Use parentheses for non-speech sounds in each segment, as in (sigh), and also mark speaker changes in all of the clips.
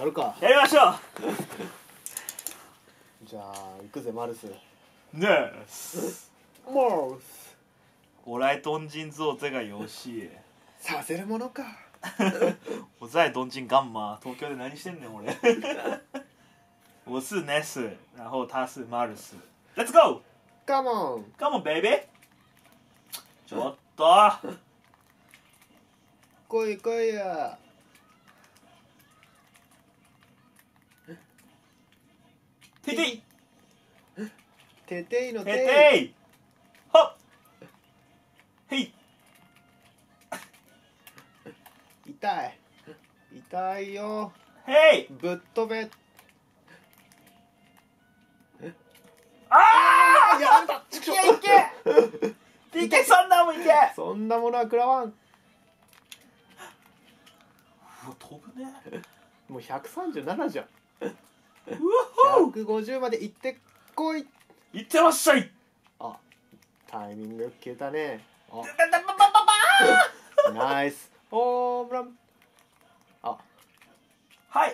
Speaker 1: やるか。
Speaker 2: やりましょ
Speaker 1: じゃあ行くぜマルス。
Speaker 2: うねえ。
Speaker 1: マルス。
Speaker 2: 我来东京做这个游戏
Speaker 1: させるものか。
Speaker 2: 我在东京干嘛東京で何してんねん俺。我是 Ness 然後他是 Mars Let's go!
Speaker 1: カモン
Speaker 2: Come on baby! ちょっと。
Speaker 1: 来い来いや
Speaker 2: ててい。
Speaker 1: てていの
Speaker 2: て
Speaker 1: て
Speaker 2: てい。はっ。へい。
Speaker 1: 痛い。痛いよ。
Speaker 2: へい。
Speaker 1: ぶっ飛べ。
Speaker 2: ああ
Speaker 1: やった。
Speaker 2: いけいけ。PK サンダーもいけ。うわ
Speaker 1: そんなものは食らわん。
Speaker 2: 飛ぶね。
Speaker 1: もう137じゃん150まで行ってこい！
Speaker 2: いってらっしゃい！
Speaker 1: あタイミング消えたね。あ。ナイスホームランあ
Speaker 2: はい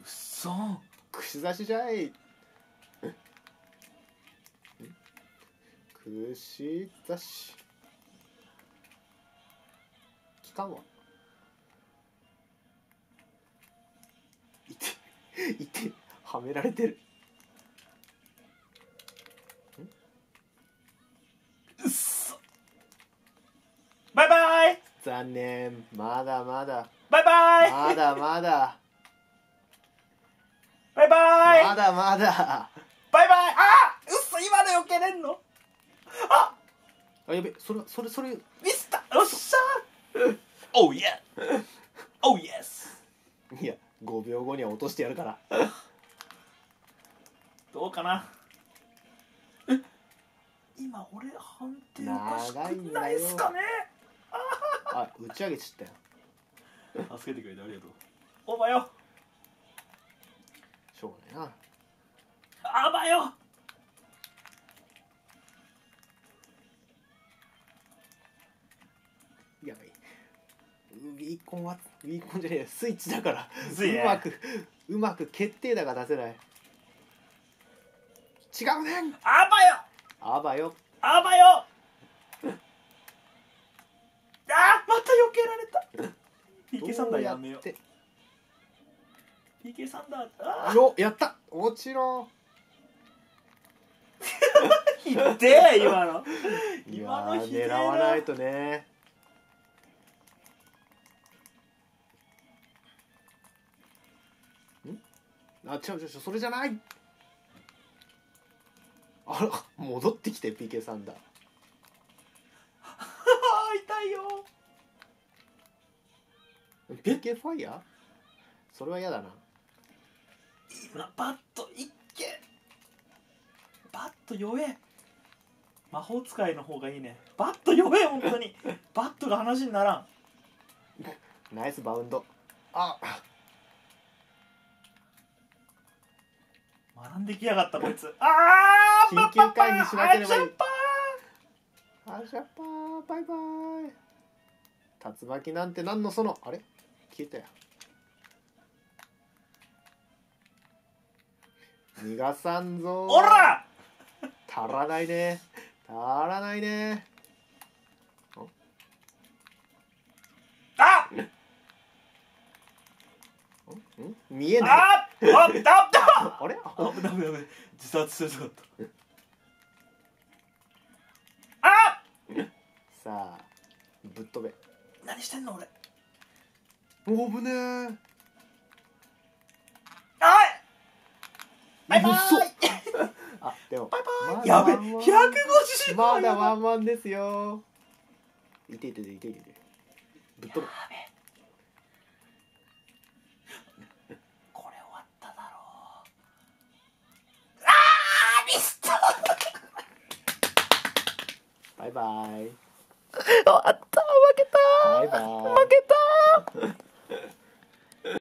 Speaker 2: うっそ
Speaker 1: 串刺しじゃい串刺し期間は (laughs) いてはめられてる。
Speaker 2: うっそバイバイ。
Speaker 1: 残念。まだまだ。
Speaker 2: バイバイ。
Speaker 1: まだまだ。
Speaker 2: バイバイ。
Speaker 1: まだまだ。
Speaker 2: バイバイ。あうっそ今の避けれんの？あ
Speaker 1: あやべそれそれそれ。
Speaker 2: ミスったよっしゃー。Oh yeah Oh
Speaker 1: 5秒後には落としてやるから。
Speaker 2: どうかな？え今俺判定おかしくないっすかね？
Speaker 1: あ打ち上げちったよ。
Speaker 2: 助けてくれてありがとう。おばよ。
Speaker 1: しょうがないな。
Speaker 2: あばよ。
Speaker 1: やばいウィーコンはウィーコンじゃねえスイッチだからうまくうまく決定打が出せない。違うねん。
Speaker 2: あばよ。
Speaker 1: あばよ。
Speaker 2: あばよ。あまた避けられた。PK サンダーやめよ
Speaker 1: どう
Speaker 2: PK サンダーあ
Speaker 1: よやった。落ちろ (laughs)
Speaker 2: ひでえ今の。(laughs) 今の
Speaker 1: ー
Speaker 2: ひでえな。
Speaker 1: 狙わないとねあ違う違う違うそれじゃない。あら戻ってきて PK サンダー
Speaker 2: あ (laughs) 痛いよ。
Speaker 1: PK ファイヤーそれは嫌だな。
Speaker 2: 今バットいっけ。バット弱え。魔法使いの方がいいね。バット弱え本当に。(laughs) バットが話にならん。
Speaker 1: ナイスバウンド。あ
Speaker 2: 学んできやがったこいつ。(laughs) あー
Speaker 1: 緊急会議しなければいい。
Speaker 2: あ
Speaker 1: シャッパーバイバイ。竜巻なんて何のその？あれ？消えたよ逃がさんぞ
Speaker 2: おら！
Speaker 1: 足らないね。足らないね。
Speaker 2: あ！(laughs)
Speaker 1: んん？見えない。
Speaker 2: あ！あ！あ！った
Speaker 1: あれ？
Speaker 2: あ危ない危ない危ない。自殺しそうだった。あ！
Speaker 1: さあぶっ飛べ。
Speaker 2: 何してんの俺。
Speaker 1: おぶねー
Speaker 2: あい！バイバイ！
Speaker 1: 嘘。(laughs) あでも
Speaker 2: バイバイ！やべ
Speaker 1: ワンワン
Speaker 2: 150
Speaker 1: まだワ
Speaker 2: ン
Speaker 1: ンワンですよ。いていていていていてぶっ飛べバイ。
Speaker 2: 終わった負けた
Speaker 1: 負けた